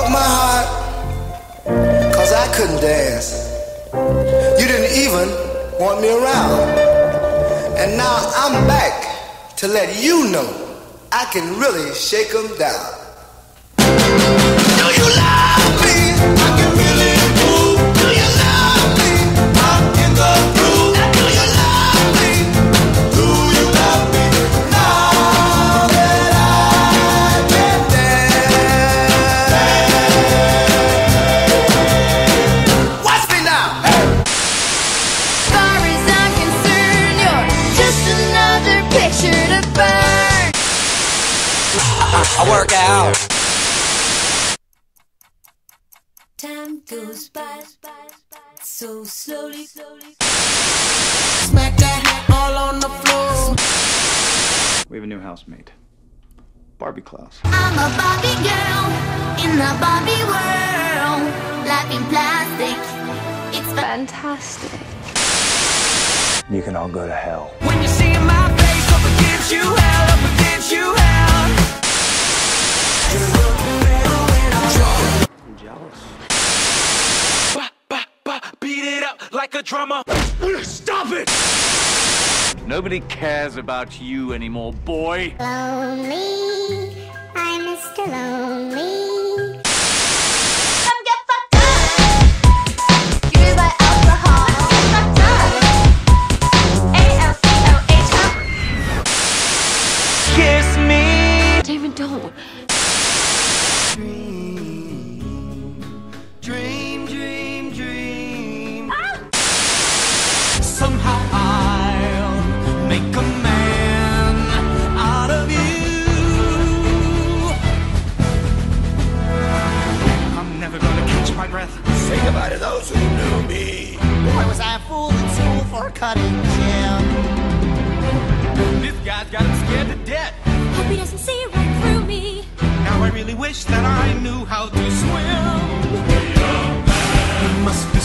broke my heart cause I couldn't dance. You didn't even want me around. And now I'm back to let you know I can really shake 'em down. Picture to burn. I work out. Time goes by so slowly. Smack that hat all on the floor. We have a new housemate. Barbie Klaus. I'm a Barbie girl in the Barbie world. Life in plastic, it's fantastic. You can all go to hell. Beat it up like a drummer. Stop it! Nobody cares about you anymore, boy. Lonely, I'm Mr. Lonely. Come get fucked up. Give me alcohol. Get fucked up. A-L-C-O-H. Kiss me. David, don't. Somehow I'll make a man out of you. I'm never gonna catch my breath. Say goodbye to those who knew me. Boy, was I a fool in school for cutting gym. This guy's got him scared to death. Hope he doesn't see right through me. Now I really wish that I knew how to swim. He must be so bad